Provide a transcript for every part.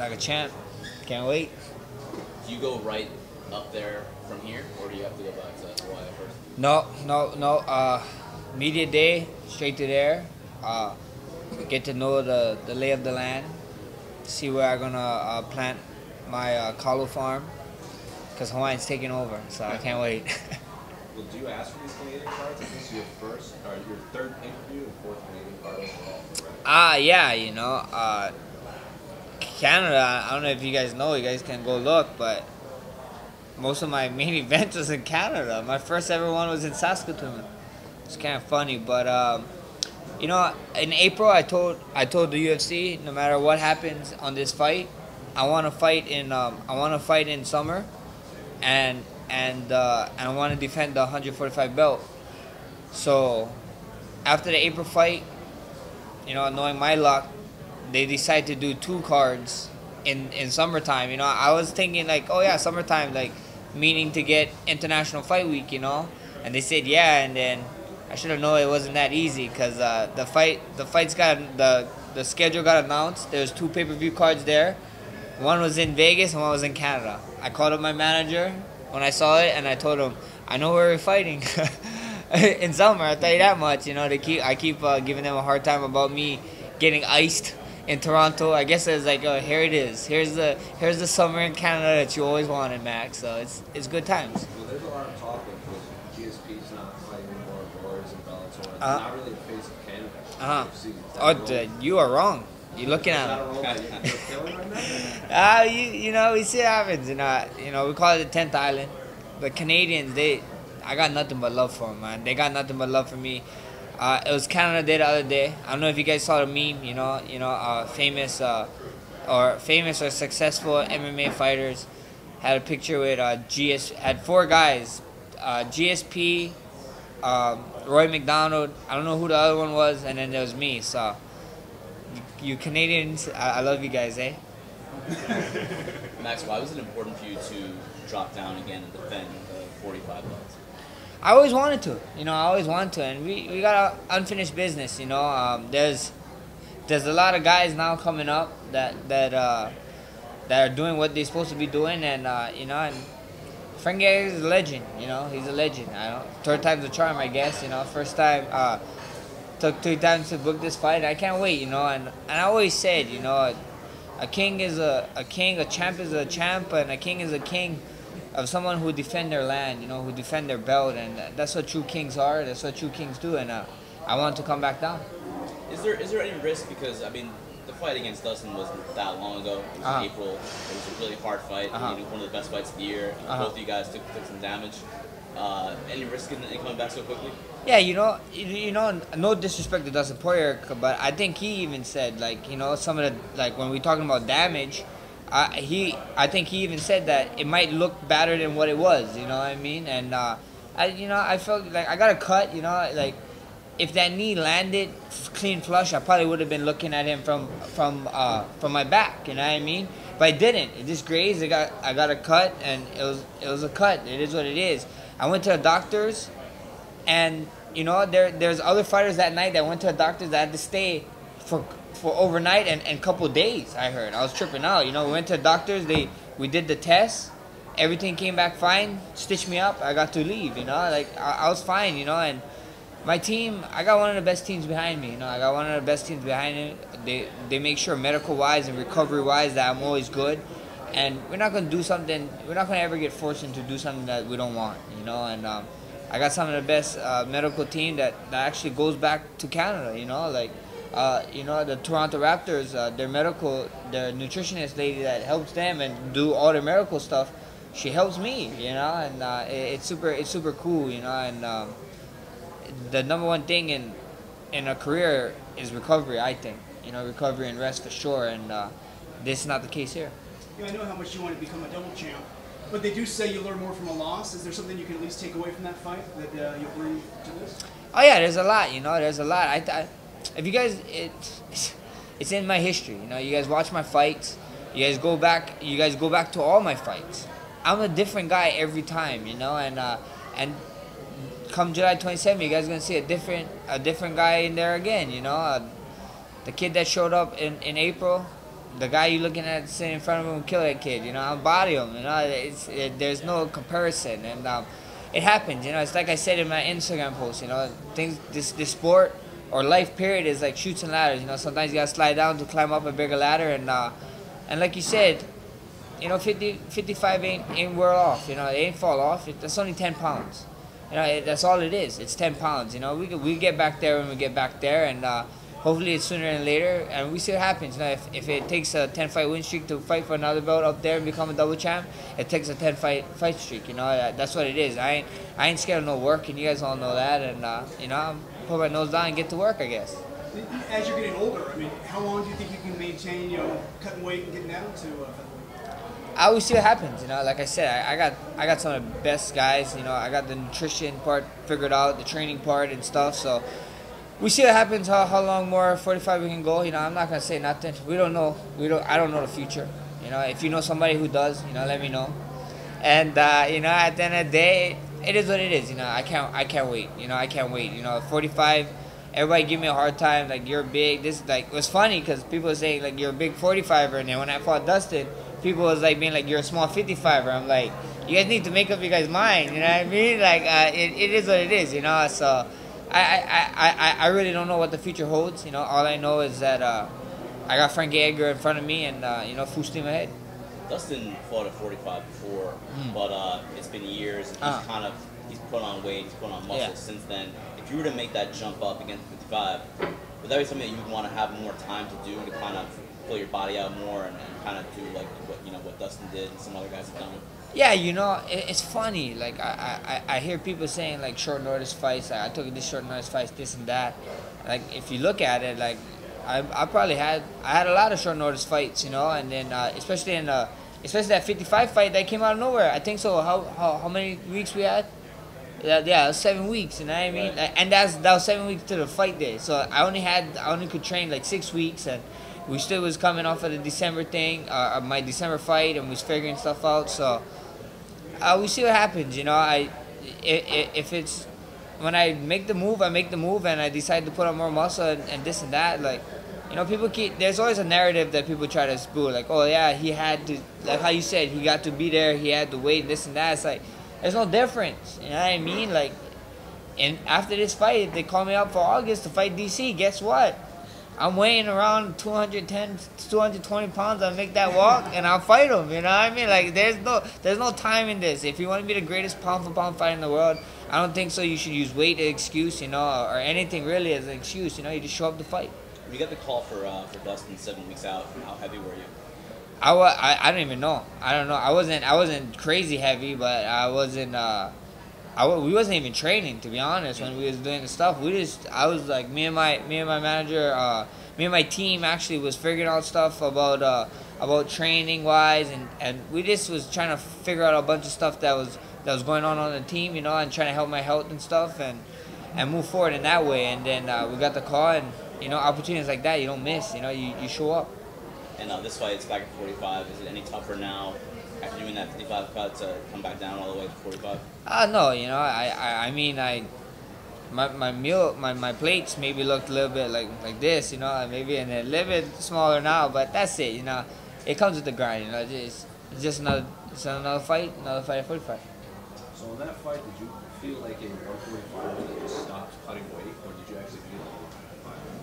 like a champ. Can't wait. Do you go right up there from here, or do you have to go back to Hawaii first? No, no, no. Uh, media day, straight to there. Uh, get to know the, the lay of the land. See where I'm gonna uh, plant my uh, kalo farm. Cause Hawaii's taking over, so I can't wait. Well, do you ask for these Canadian cards? Is this your first or your third pay-per-view and fourth Canadian card overall? Correct? Ah, yeah, you know, uh, Canada. I don't know if you guys know. You guys can go look, but most of my main events was in Canada. My first ever one was in Saskatoon. It's kind of funny, but um, you know, in April, I told I told the UFC, no matter what happens on this fight, I want to fight in um, I want to fight in summer, and and uh, and I want to defend the 145 belt. So, after the April fight, you know, knowing my luck, they decided to do two cards in in summertime. You know, I was thinking like, oh yeah, summertime, like meaning to get International Fight Week. You know, and they said yeah, and then I should have known it wasn't that easy because uh, the fight the fights got the the schedule got announced. There was two pay per view cards there. One was in Vegas and one was in Canada. I called up my manager when I saw it and I told him I know where we're fighting. in summer, I tell you that much. You know, they keep I keep uh, giving them a hard time about me getting iced in Toronto. I guess it's like, oh, here it is. Here's the here's the summer in Canada that you always wanted, Max. So it's it's good times. Well, there's a lot of talk of GSP's not fighting anymore, Rory's and Bellator. It's Uh-huh. not really the face of Canada. Uh-huh. Is that Oh, dude, you are wrong. You're looking at that a him. role you're filling right now? Ah, you you know we see it happens. You know, you know we call it the tenth island. The Canadians, they, I got nothing but love for them, man. They got nothing but love for me. Uh, it was Canada Day the other day. I don't know if you guys saw the meme. You know, you know, uh, famous uh, or famous or successful MMA fighters had a picture with uh, GS had four guys, uh, GSP, um, Rory MacDonald. I don't know who the other one was, and then there was me. So, you, Canadians, I, I love you guys, eh? Max, why was it important for you to drop down again and defend the 45 belts? I always wanted to, you know, I always wanted to, and we, we got unfinished business, you know. Um, there's there's a lot of guys now coming up that that uh, that are doing what they're supposed to be doing, and uh, you know, and Frank is a legend, you know, he's a legend. I don't third time's a charm, I guess, you know. First time uh, took three times to book this fight. I can't wait, you know, and and I always said, you know, a king is a a king, a champ is a champ, and a king is a king of someone who defend their land, you know, who defend their belt, and that's what true kings are. That's what true kings do, and uh, I want to come back down. Is there is there any risk because I mean the fight against Dustin wasn't that long ago. It was Uh-huh. in April. It was a really hard fight. Uh-huh. You know, one of the best fights of the year. Uh-huh. Both of you guys took, took some damage. Uh, any risk in, in coming back so quickly? Yeah, you know, you, you know, no disrespect to Dustin Poirier, but I think he even said like, you know, some of the like when we talking about damage, uh, he, I think he even said that it might look better than what it was. You know what I mean? And uh, I, you know, I felt like I got a cut. You know, like if that knee landed clean flush, I probably would have been looking at him from from uh, from my back. You know what I mean? But I didn't. It just grazed. I got I got a cut, and it was it was a cut. It is what it is. I went to the doctors, and you know there there's other fighters that night that went to the doctors that had to stay for for overnight and and couple days. I heard I was tripping out. You know, we went to the doctors. They we did the test. Everything came back fine. Stitched me up. I got to leave. You know, like I, I was fine. You know, and my team, I got one of the best teams behind me. You know, I got one of the best teams behind me. They they make sure medical wise and recovery wise that I'm always good. And we're not gonna do something. We're not gonna ever get forced into do something that we don't want. You know, and um, I got some of the best uh, medical team that, that actually goes back to Canada. You know, like uh, you know the Toronto Raptors, uh, their medical, their nutritionist lady that helps them and do all their medical stuff. She helps me. You know, and uh, it, it's super. It's super cool. You know, and. Um, the number one thing in in a career is recovery. I think you know recovery and rest for sure, and uh, this is not the case here. Know, I know how much you want to become a double champ, but they do say you learn more from a loss. Is there something you can at least take away from that fight that uh, you'll bring to this? Oh yeah, there's a lot. You know, there's a lot. I, I if you guys, it's it's in my history. You know, you guys watch my fights. You guys go back. You guys go back to all my fights. I'm a different guy every time. You know, and uh, and come July 27, you guys gonna see a different a different guy in there again. You know, uh, the kid that showed up in in April, the guy you looking at sitting in front of him kill that kid. You know, I'll body him. You know, it's it, there's no comparison, and um, it happens. You know, it's like I said in my Instagram post. You know, things this this sport or life period is like shoots and ladders. You know, sometimes you gotta slide down to climb up a bigger ladder, and uh, and like you said, you know, 50, 55 ain't ain't wear off. You know, it ain't fall off. It, that's only ten pounds. You know, it, that's all it is. It's ten pounds. You know, we we get back there when we get back there, and. Uh, hopefully it's sooner than later, and we see what happens. You know, if, if it takes a 10 fight win streak to fight for another belt up there and become a double champ, it takes a 10 fight fight streak. You know, that's what it is. I ain't, I ain't scared of no work, and you guys all know that. And uh, you know, I'm put my nose down and get to work, I guess. As you're getting older, I mean, how long do you think you can maintain, you know, cutting weight and getting down to uh. I will see what happens. You know, like I said, I, I got I got some of the best guys. You know, I got the nutrition part figured out, the training part and stuff. So we see what happens. How, how long more 45 we can go. You know, I'm not gonna say nothing. We don't know. We don't. I don't know the future. You know, if you know somebody who does, you know, let me know. And uh, you know, at the end of the day, it is what it is. You know, I can't. I can't wait. You know, I can't wait. You know, 45. Everybody give me a hard time. Like you're big. This like it was funny because people were saying like you're a big 45er, and then when I fought Dustin, people was like being like you're a small 55er. I'm like, you guys need to make up your guys' mind. You know what I mean? Like uh, it, it is what it is. You know, so. I, I, I, I really don't know what the future holds. You know, all I know is that uh, I got Frankie Edgar in front of me, and uh, you know, full steam ahead. Dustin fought at 45 before, Mm. but uh, it's been years. And he's Ah. kind of he's put on weight, he's put on muscle Yeah. since then. If you were to make that jump up against 55, would that be something that you'd want to have more time to do to kind of fill your body out more and, and kind of do like what you know what Dustin did and some other guys have done? Yeah, you know, it's funny. Like I, I, I hear people saying like short notice fights. Like, I took this short notice fights, this and that. Like if you look at it, like I, I probably had I had a lot of short notice fights, you know, and then uh, especially in uh, especially that 55 fight that came out of nowhere. I think so. How how, how many weeks we had? Yeah, yeah, seven weeks. You know what I mean? Right. And that's that was seven weeks to the fight day. So I only had I only could train like six weeks, and we still was coming off of the December thing, uh, uh, my December fight, and we was figuring stuff out. So uh, we see what happens. You know, I i- i- if it's when I make the move, I make the move, and I decide to put on more muscle and, and this and that. Like, you know, people keep there's always a narrative that people try to spew. Like, oh yeah, he had to, like how you said, he got to be there, he had to wait, this and that. It's like there's no difference. You know what I mean? Like, and after this fight, they call me up for August to fight DC. Guess what? I'm weighing around 210, 220 pounds. I make that walk and I'll fight him. You know what I mean? Like there's no, there's no time in this. If you want to be the greatest pound for pound fighter in the world, I don't think so. You should use weight as excuse, you know, or anything really as an excuse. You know, you just show up to fight. When you got the call for uh, for Dustin seven weeks out, how heavy were you? I, wa- I, I don't even know. I don't know. I wasn't I wasn't crazy heavy, but I wasn't. Uh, I we wasn't even training to be honest when we was doing the stuff. We just I was like me and my me and my manager, uh, me and my team actually was figuring out stuff about uh, about training wise, and, and we just was trying to figure out a bunch of stuff that was that was going on on the team, you know, and trying to help my health and stuff, and and move forward in that way. And then uh, we got the call, and you know, opportunities like that you don't miss. You know, you, you show up. And uh, this fight it's back at 45. Is it any tougher now after doing that 55 cut to come back down all the way to 45? Uh no, you know, I, I, I mean I my, my meal my, my plates maybe looked a little bit like like this, you know, maybe and a little bit smaller now, but that's it, you know. It comes with the grind, you know, it's, it's just another it's another fight, another fight at forty five. So in that fight, did you feel like in 145 that you stopped cutting weight,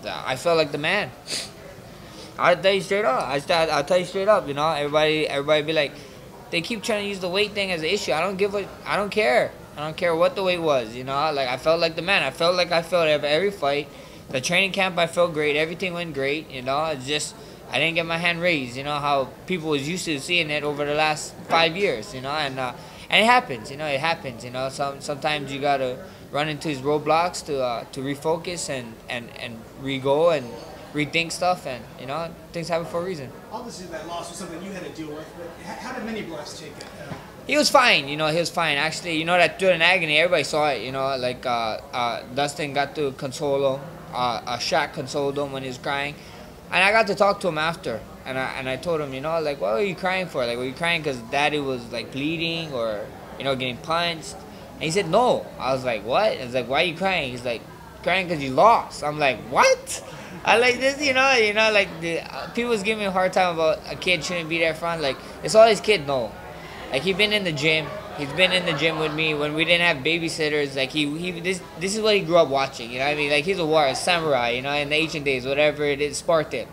I felt like the man. I'll tell you straight up. I start, I'll tell you straight up. You know, everybody, everybody be like, they keep trying to use the weight thing as an issue. I don't give a, I don't care. I don't care what the weight was. You know, like I felt like the man. I felt like I felt every, every fight. The training camp, I felt great. Everything went great. You know, it's just I didn't get my hand raised. You know how people was used to seeing it over the last five years. You know, and uh, and it happens. You know, it happens. You know, some sometimes you gotta run into these roadblocks to uh, to refocus and and and re-go and rethink stuff. And you know, things happen for a reason. Obviously, that loss was something you had to deal with, but how did Mini Blessed take it? Uh, He was fine, you know. He was fine. Actually, you know that through an agony, everybody saw it. You know, like uh, uh, Dustin got to console him. Uh, uh, Shaq consoled him when he was crying, and I got to talk to him after. And I and I told him, you know, like, what were you crying for? Like, were you crying because Daddy was like bleeding or you know getting punched? And he said no. I was like, what? Was like, why are you crying? He's like, crying because you lost. I'm like, what? I like this, you know, you know, like the uh, people was giving me a hard time about a kid shouldn't be there front. Like it's all his kid no. Like he been in the gym. He's been in the gym with me when we didn't have babysitters. Like he, he this this is what he grew up watching. You know what I mean? Like he's a warrior, samurai. You know, in the ancient days, whatever it is, Spartan.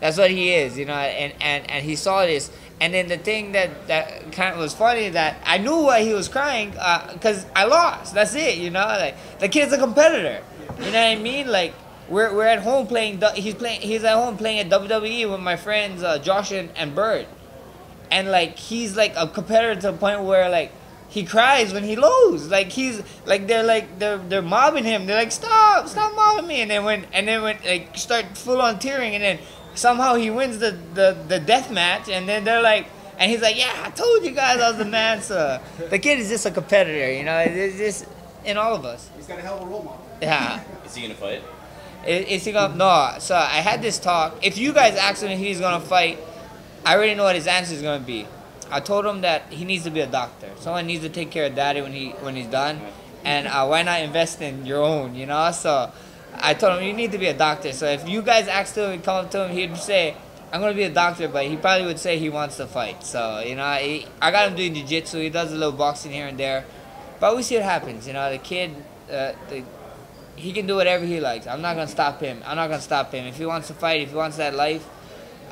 That's what he is. You know, and and and he saw this. And then the thing that that kind of was funny that I knew why he was crying because I lost. That's it. You know, like the kid's a competitor. You know what I mean? Like we're, we're at home playing. He's playing. He's at home playing at WWE with my friends uh, Josh and, and Bird, and like he's like a competitor to the point where like he cries when he loses. Like he's like they're like they're they're mobbing him. They're like stop, stop mobbing me. And then when and then when like start full on tearing, and then somehow he wins the the the death match, and then they're like. And he's like, "Yeah, I told you guys I was the man." So the kid is just a competitor, you know. It's just in all of us. He's got a hell of a role model. Yeah. Is he gonna fight? Is, is he gonna? No. So I had this talk. If you guys ask him if he's gonna fight, I already know what his answer is gonna be. I told him that he needs to be a doctor. Someone needs to take care of daddy when he when he's done, and uh, why not invest in your own? You know. So I told him you need to be a doctor. So if you guys asked him and come up to him, he'd say. I'm gonna be a doctor, but he probably would say he wants to fight. So you know, he, I got him doing jiu-jitsu. He does a little boxing here and there, but we see what happens. You know, the kid, uh, the he can do whatever he likes. I'm not gonna stop him. I'm not gonna stop him. If he wants to fight, if he wants that life,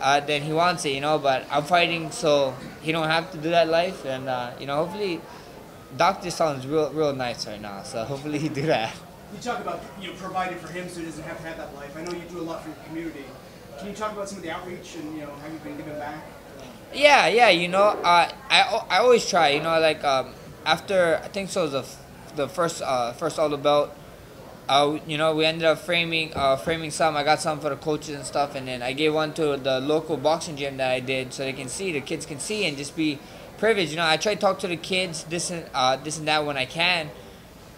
uh, then he wants it, you know. But I'm fighting so he don't have to do that life, and uh, you know, hopefully, Doctor sounds real, real nice right now. So hopefully he do that. You talk about you know providing for him so he doesn't have to have that life. I know you do a lot for your community. Can you talk about some of the outreach and you know how you've been giving back? Yeah, yeah. You know, uh, I I always try. You know, like um, after I think so the the first uh, first all the belt. Uh, you know, we ended up framing uh, framing some. I got some for the coaches and stuff, and then I gave one to the local boxing gym that I did, so they can see, the kids can see, and just be privileged. You know, I try to talk to the kids this and uh, this and that when I can,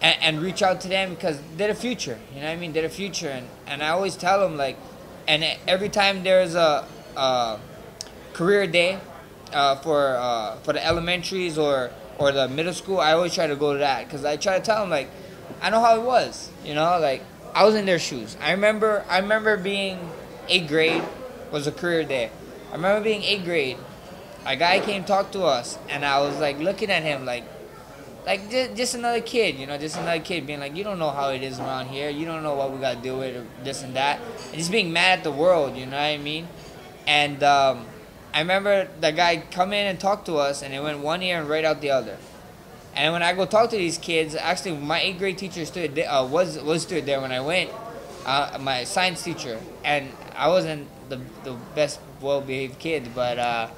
and, and reach out to them because they're the future. You know what I mean? They're the future, and and I always tell them like, and every time there's a, a career day uh, for uh, for the elementaries or or the middle school, I always try to go to that because I try to tell them like, I know how it was. You know, like I was in their shoes. I remember I remember being eighth grade was a career day. I remember being eighth grade. A guy came talk to us, and I was like looking at him like, like just, just another kid, you know, just another kid being like, you don't know how it is around here. You don't know what we got to deal with, or this and that, and just being mad at the world. You know what I mean? And um, I remember the guy come in and talk to us, and it went one ear and right out the other. And when I go talk to these kids, actually, my eighth grade teacher stood there, uh, was was stood there when I went, uh, my science teacher, and I wasn't the the best well behaved kid, but uh,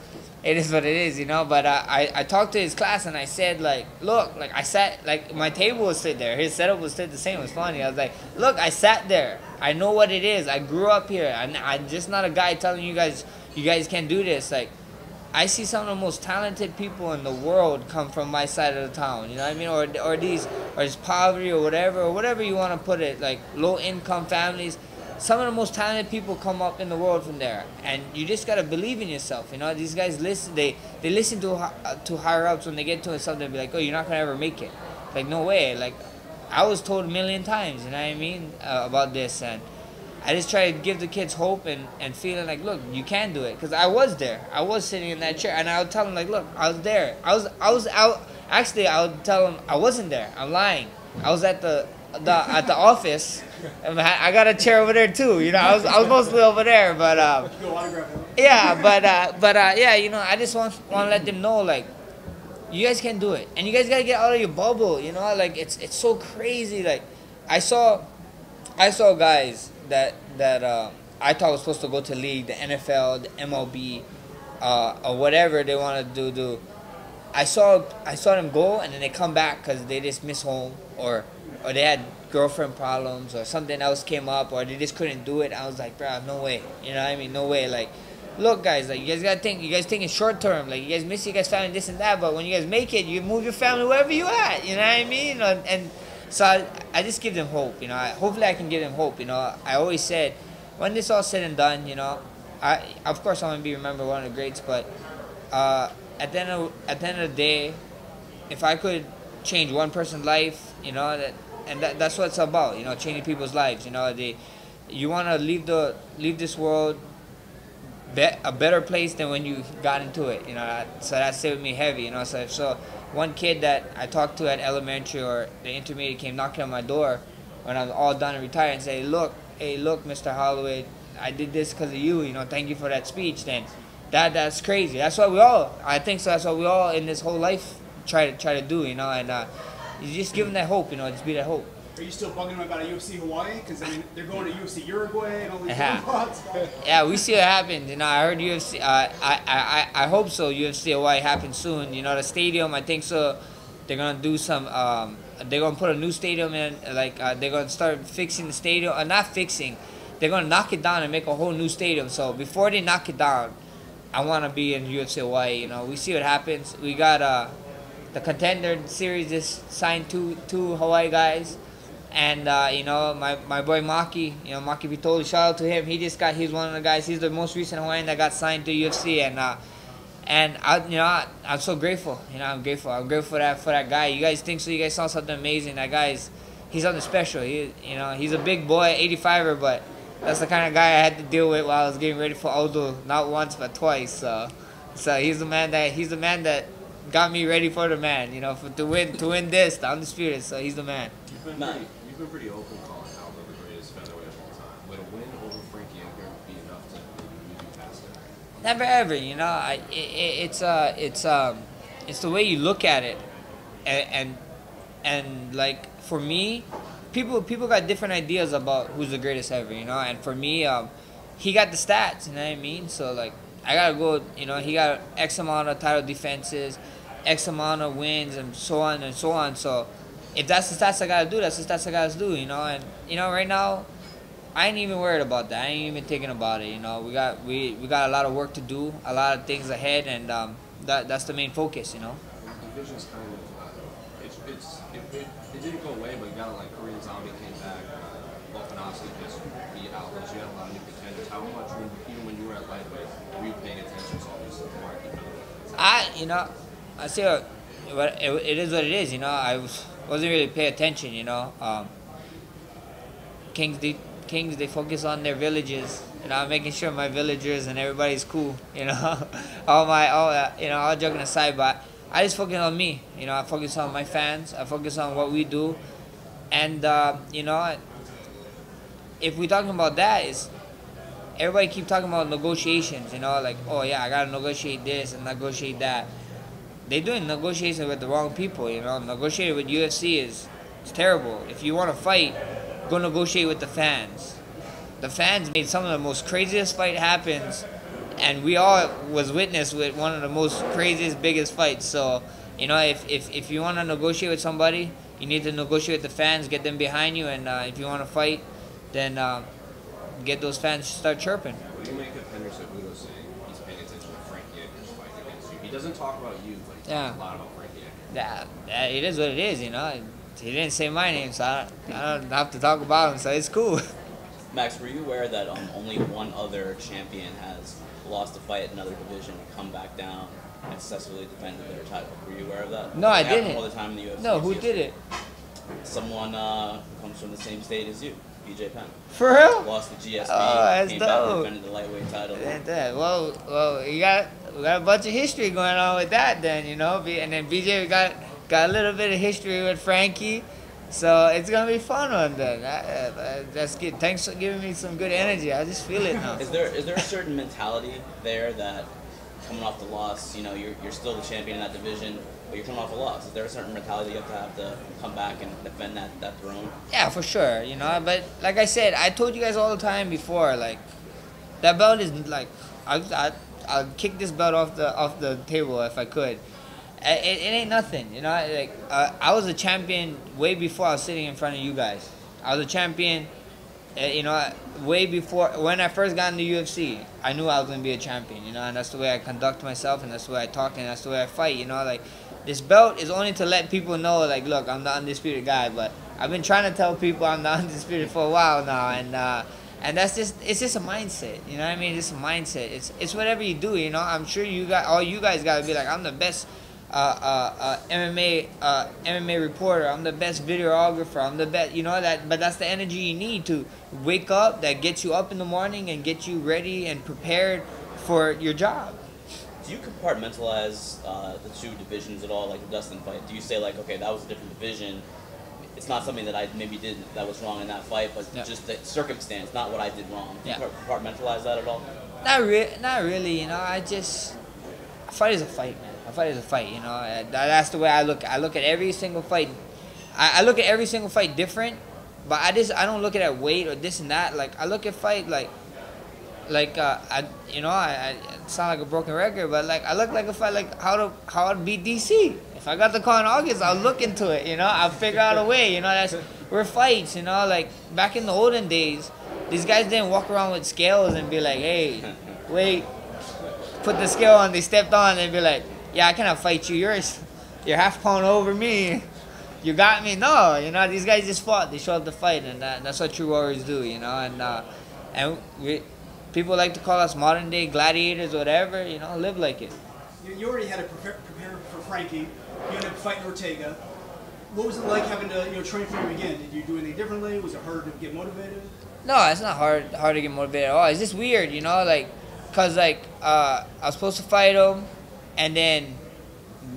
it is what it is, you know. But uh, I I talked to his class and I said like, look, like I sat like my table was sit there, his setup was sit the same. It was funny. I was like, look, I sat there. I know what it is. I grew up here. I'm, I'm just not a guy telling you guys you guys can't do this. Like I see some of the most talented people in the world come from my side of the town. You know what I mean? Or or these or this poverty or whatever or whatever you want to put it. Like low income families. Some of the most talented people come up in the world from there, and you just gotta believe in yourself. You know, these guys listen. They they listen to uh, to higher ups when they get to something. they'll Be like, oh, you're not gonna ever make it. Like no way. Like I was told a million times. You know what I mean uh, about this and. I just try to give the kids hope and, and feeling like, look, you can do it. Because I was there. I was sitting in that chair. And I would tell them, like, look, I was there. I was, I was out. Actually, I would tell them I wasn't there. I'm lying. I was at the, the at the office. I I got a chair over there, too. You know, I was, I was mostly over there. But, him. yeah, but, uh, but uh, yeah, you know, I just want, want to let them know, like, you guys can do it. And you guys got to get out of your bubble, you know? Like, it's, it's so crazy. Like, I saw, I saw guys that that uh, I thought was supposed to go to league, the NFL, the MLB, uh, or whatever they want to do. Do I saw I saw them go and then they come back because they just miss home or or they had girlfriend problems or something else came up or they just couldn't do it. I was like, bro, no way. You know what I mean? No way. Like, look, guys, like you guys gotta think. You guys think thinking short term. Like you guys miss your guys' family, this and that. But when you guys make it, you move your family wherever you at. You know what I mean? And, and so I, I just give them hope, you know. I, hopefully, I can give them hope. You know, I always said, when this all said and done, you know, I of course I'm gonna be remembered one of the greats, but uh, at the end of at the end of the day, if I could change one person's life, you know, that and that, that's what it's about. You know, changing people's lives. You know, they, you want to leave the leave this world be, a better place than when you got into it. You know, so that with me heavy. You know, so so one kid that I talked to at elementary or the intermediate came knocking on my door when I was all done and retired and say, look, hey, look, Mr. Holloway, I did this because of you. You know, thank you for that speech. Then that that's crazy. That's what we all. I think so. That's what we all in this whole life try to try to do. You know, and uh, you just give them that hope. You know, just be that hope. Are you still bugging them about a UFC Hawaii? Because I mean, they're going to UFC Uruguay and all these Yeah. spots. Yeah, we see what happens. You know, I heard UFC. Uh, I, I, I, I hope so. UFC Hawaii happens soon. You know, the stadium. I think so. They're gonna do some. Um, they're gonna put a new stadium in. Like uh, they're gonna start fixing the stadium. Uh, not fixing. They're gonna knock it down and make a whole new stadium. So before they knock it down, I want to be in UFC Hawaii. You know, we see what happens. We got uh, the contender series just signed two two Hawaii guys. And uh, you know my, my boy Maki, you know Maki Pitolo, shout out to him. He just got he's one of the guys. He's the most recent Hawaiian that got signed to UFC, and uh, and I you know I, I'm so grateful. You know I'm grateful. I'm grateful for that for that guy. You guys think so? You guys saw something amazing. That guy's he's something special. He you know he's a big boy, 85er, but that's the kind of guy I had to deal with while I was getting ready for Aldo, not once but twice. So so he's the man that he's the man that got me ready for the man. You know for to win to win this the undisputed. So he's the man. You've been, pretty, you've been pretty open calling Aldo the greatest featherweight of all time. Would a win over Frankie Edgar be enough to move you past it? Never ever, you know. I it, it's uh it's um it's the way you look at it, and, and and like for me, people people got different ideas about who's the greatest ever, you know. And for me, um, he got the stats, you know what I mean. So like I gotta go, you know. He got X amount of title defenses, X amount of wins, and so on and so on. So if that's the stats I gotta do, that's the stats I gotta do, you know. And you know, right now. I ain't even worried about that. I ain't even thinking about it. You know, we got we, we got a lot of work to do, a lot of things ahead, and um, that that's the main focus. You know. Division's kind of, it's, it's, it, it, it didn't go away, but got like I you know, I say uh, what it, it is what it is. You know, I was, wasn't really pay attention. You know, um, Kings they Kings they focus on their villages. You know, I'm making sure my villagers and everybody's cool. You know, all my all uh, you know all joking aside, but I just focus on me. You know, I focus on my fans. I focus on what we do, and uh, you know, if we're talking about that, is everybody keep talking about negotiations. You know, like oh yeah, I gotta negotiate this and negotiate that. They're doing negotiations with the wrong people. You know, negotiating with UFC is it's terrible. If you want to fight, go negotiate with the fans. The fans made some of the most craziest fight happens, and we all was witness with one of the most craziest, biggest fights. So, you know, if if, if you want to negotiate with somebody, you need to negotiate with the fans, get them behind you, and uh, if you want to fight, then uh, get those fans to start chirping. What do you make of Cejudo saying he's paying attention to fight against you? He doesn't talk about you, but he Yeah. talks a lot about Frankie. That, that it is what it is, you know. He didn't say my name, so I don't, I don't have to talk about him, so it's cool. Max, were you aware that um, only one other champion has lost a fight in another division, and come back down, and successfully defended their title? Were you aware of that? No, I didn't. All the time in the UFC. No, who did it? Someone uh, who comes from the same state as you, BJ Penn. For real? Lost the GSP, Oh, that's came back and dope. defended the lightweight title. And that, well, well, you got we got a bunch of history going on with that, then you know. And then BJ got got a little bit of history with Frankie, so it's gonna be fun one then. That's good. Thanks for giving me some good energy. I just feel it now. Is there is there a certain mentality there that coming off the loss, you know, you're, you're still the champion in that division, but you're coming off a loss? Is there a certain mentality you have to have to come back and defend that, that throne? Yeah, for sure. You know, but like I said, I told you guys all the time before, like that belt is like I I I'll kick this belt off the off the table if I could. It, it ain't nothing, you know. Like uh, I was a champion way before I was sitting in front of you guys. I was a champion, you know, way before when I first got in the UFC. I knew I was gonna be a champion, you know, and that's the way I conduct myself, and that's the way I talk, and that's the way I fight, you know. Like this belt is only to let people know, like, look, I'm the undisputed guy. But I've been trying to tell people I'm the undisputed for a while now, and uh, and that's just it's just a mindset, you know what I mean? It's a mindset. It's it's whatever you do, you know. I'm sure you got all you guys gotta be like, I'm the best MMA uh, MMA reporter. I'm the best videographer. I'm the best. You know that, but that's the energy you need to wake up. That gets you up in the morning and get you ready and prepared for your job. Do you compartmentalize uh, the two divisions at all, like the Dustin fight? Do you say like, okay, that was a different division. It's not something that I maybe did that was wrong in that fight, but Yeah. just the circumstance, not what I did wrong. Do Yeah. you compartmentalize that at all? Not re- not really. You know, I just a fight is a fight, man. Fight is a fight. You know, Uh, that's the way I look. I look at every single fight. I, I look at every single fight different, but I just I don't look at weight or this and that. Like I look at fight like like uh, I you know I, I sound like a broken record, but like I look like a fight like how to how to beat DC. If I got the call in August, I'll look into it. You know, I'll figure out a way. You know, that's we're fights. You know, like back in the olden days, these guys didn't walk around with scales and be like, hey, wait, put the scale on. They stepped on and be like, yeah, I cannot fight you. You're you're half pound over me. You got me. No, you know these guys just fought. They showed up to fight, and that, that's what true warriors do. You know, and uh, and we, people like to call us modern day gladiators, whatever. You know, live like it. You, you already had to prepare, prepare for Frankie. You ended up fighting Ortega. What was it like having to you know train for him again? Did you do anything differently? Was it hard to get motivated? No, it's not hard hard to get motivated at all. It's just weird, you know, like, cause like uh, I was supposed to fight him, and then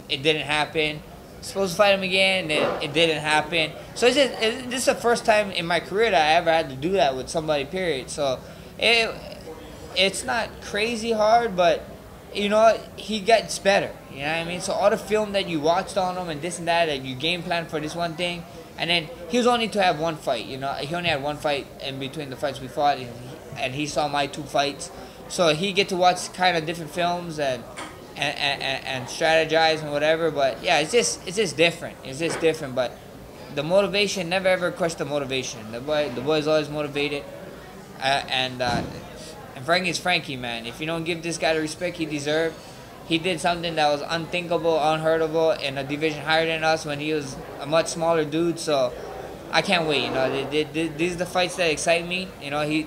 it didn't happen. Supposed to fight him again, and it didn't happen. So it's just it, this is the first time in my career that I ever had to do that with somebody. Period. So it it's not crazy hard, but you know he gets better. You know what I mean? So all the film that you watched on him and this and that, and you game plan for this one thing, and then he was only to have one fight. You know, he only had one fight in between the fights we fought, and he, and he saw my two fights. So he get to watch kind of different films and. And, and, and- strategize and whatever, but yeah, it's just it's just different. It's just different, but the motivation never ever crushed the motivation. The boy, the boy's always motivated, uh, and uh, and Frankie's Frankie, man. If you don't give this guy the respect he deserved, he did something that was unthinkable, unheard of in a division higher than us when he was a much smaller dude. So I can't wait. You know, th- th- th- these are the fights that excite me. You know, he,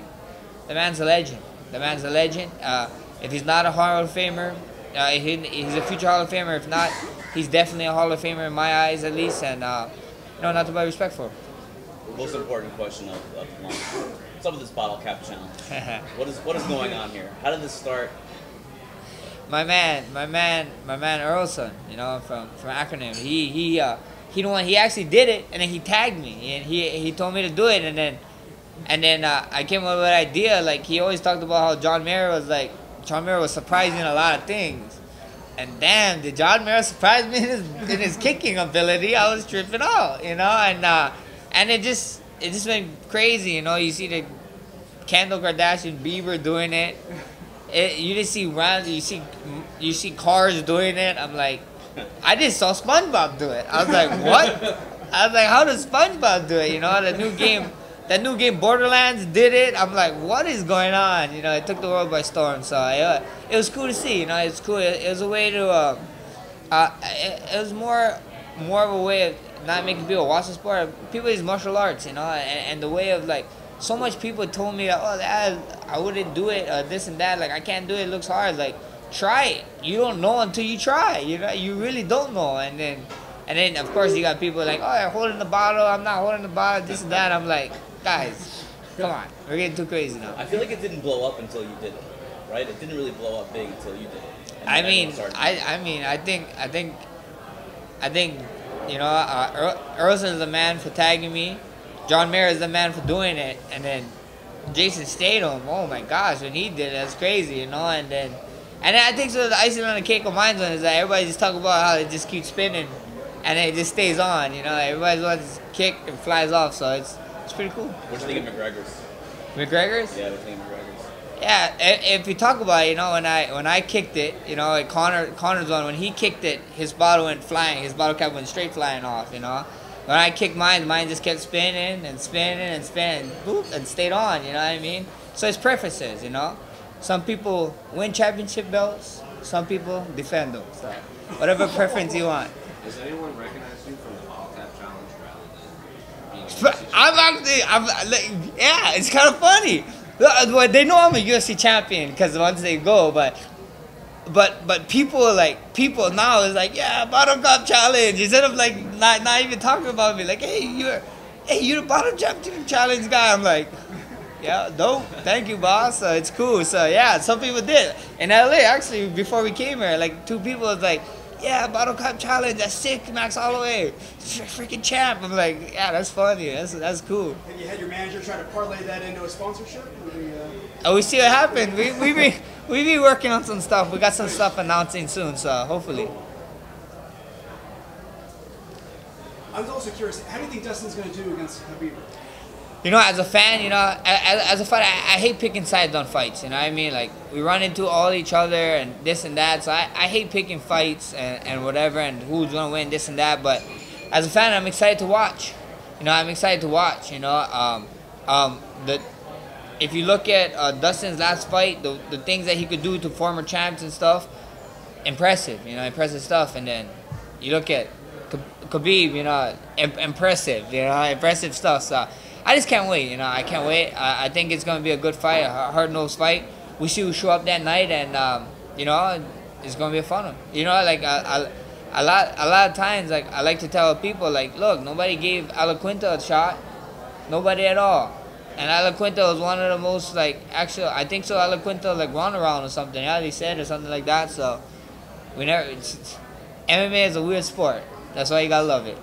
the man's a legend. The man's a legend. Uh, if he's not a Hall of Famer, uh, he, he's a future Hall of Famer. If not, he's definitely a Hall of Famer in my eyes, at least. And uh, you know, not to buy respect for. Most important question of, of the month. What's up with this bottle cap challenge? What is what is going on here? How did this start? my man, my man, my man Earlson, you know, from from acronym. He he uh he the one he actually did it and then he tagged me and he he told me to do it and then and then uh, I came up with an idea like he always talked about how John Mayer was like John Mayer was surprising a lot of things. And damn, did John Mayer surprise me in his, in his kicking ability? I was tripping out, you know, and uh, and it just it just went crazy, you know. You see the Kendall Kardashian Bieber doing it. It, you just see rounds, you see you see cars doing it. I'm like, I just saw SpongeBob do it. I was like, what? I was like, how does SpongeBob do it? You know, the new game, that new game Borderlands did it. I'm like, what is going on? You know, it took the world by storm. So it, it was cool to see. You know, it's cool. It, it was a way to, uh, uh, it, it was more more of a way of not making people watch the sport. People use martial arts, you know, and, and the way of like so much people told me oh that I wouldn't do it uh, this and that like I can't do it. It looks hard. Like try it. You don't know until you try. You know you really don't know. And then and then of course you got people like oh I'm holding the bottle. I'm not holding the bottle. This and that. I'm like guys, come on, we're getting too crazy now. I feel like it didn't blow up until you did it, right? It didn't really blow up big until you did it. And I mean, I, I mean, I think, I think, I think, you know, uh, Earlson is the man for tagging me. John Mayer is the man for doing it, and then Jason Statham. Oh my gosh, when he did it, that's crazy, you know. And then, and then I think so. The icing on the cake of mine is that everybody just talk about how it just keeps spinning, and it just stays on. You know, everybody's wants to kick and flies off, so it's it's pretty cool. What do you think of McGregor's? McGregor's. Yeah, what do you think of McGregor's? Yeah, if you talk about it, you know, when I when I kicked it, you know, like Conor Conor's one when he kicked it, his bottle went flying, his bottle cap went straight flying off, you know. When I kicked mine, mine just kept spinning and spinning and spinning, boop, and stayed on. You know what I mean? So it's preferences, you know. Some people win championship belts, some people defend them. So whatever preference you want. Does anyone recognize you from the bottle cap challenge rather than being? in But this I'm actually, I'm like, yeah, it's kind of funny. They know I'm a UFC champion because once they go, but but but people like people now is like yeah bottom cup challenge instead of like not not even talking about me like hey you're hey you're the bottom champion challenge guy. I'm like yeah dope thank you boss uh, it's cool. So yeah some people did. In LA actually before we came here like two people was like yeah bottle cup challenge that's sick Max Holloway freaking champ I'm like yeah that's funny that's that's cool Have you had your manager try to parlay that into a sponsorship? Or the, uh, Oh, we see what happened. We we be we be working on some stuff. We got some stuff announcing soon, so hopefully. I was also curious, how do you think Dustin's going to do against Khabib? You know, as a fan, you know, as, as a fighter, I, I hate picking sides on fights. You know I mean? Like we run into all each other and this and that. So I, I hate picking fights and, and whatever and who's gonna win this and that. But as a fan, I'm excited to watch. You know, I'm excited to watch. You know, um, um, the if you look at uh, Dustin's last fight, the the things that he could do to former champs and stuff, impressive. You know, impressive stuff. And then you look at Kh- Khabib, you know, im- impressive. You know, impressive stuff. So I just can't wait. You know, I can't wait. I, I think it's gonna be a good fight, a hard nosed fight. We see who show up that night, and um, you know, it's gonna be a fun one. You know, like I, I, a lot, a lot of times, like I like to tell people, like, look, nobody gave Al Iaquinta a shot, nobody at all. And Al Iaquinta was one of the most like actually I think so Al Iaquinta like run around or something. Yeah, they said or something like that. So we never. It's, it's, MMA is a weird sport. That's why you gotta love it.